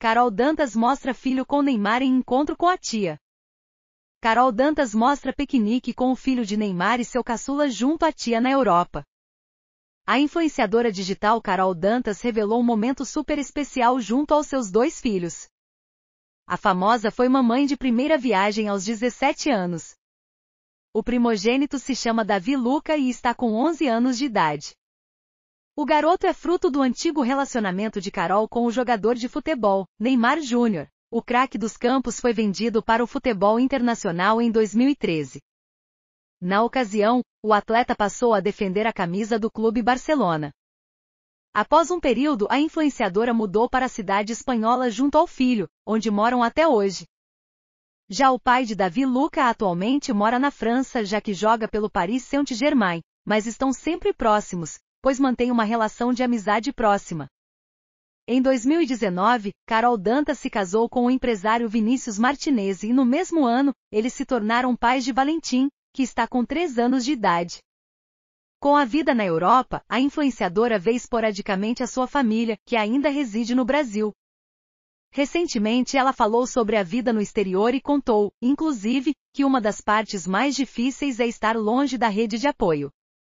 Carol Dantas mostra filho com Neymar em encontro com a tia. Carol Dantas mostra piquenique com o filho de Neymar e seu caçula junto à tia na Europa. A influenciadora digital Carol Dantas revelou um momento super especial junto aos seus dois filhos. A famosa foi mamãe de primeira viagem aos 17 anos. O primogênito se chama Davi Luca e está com 11 anos de idade. O garoto é fruto do antigo relacionamento de Carol com o jogador de futebol, Neymar Júnior. O craque dos campos foi vendido para o futebol internacional em 2013. Na ocasião, o atleta passou a defender a camisa do clube Barcelona. Após um período, a influenciadora mudou para a cidade espanhola junto ao filho, onde moram até hoje. Já o pai de Davi Luca atualmente mora na França já que joga pelo Paris Saint-Germain, mas estão sempre próximos, pois mantêm uma relação de amizade próxima. Em 2019, Carol Dantas se casou com o empresário Vinícius Martinez e no mesmo ano, eles se tornaram pais de Valentim, que está com 3 anos de idade. Com a vida na Europa, a influenciadora vê esporadicamente a sua família, que ainda reside no Brasil. Recentemente ela falou sobre a vida no exterior e contou, inclusive, que uma das partes mais difíceis é estar longe da rede de apoio.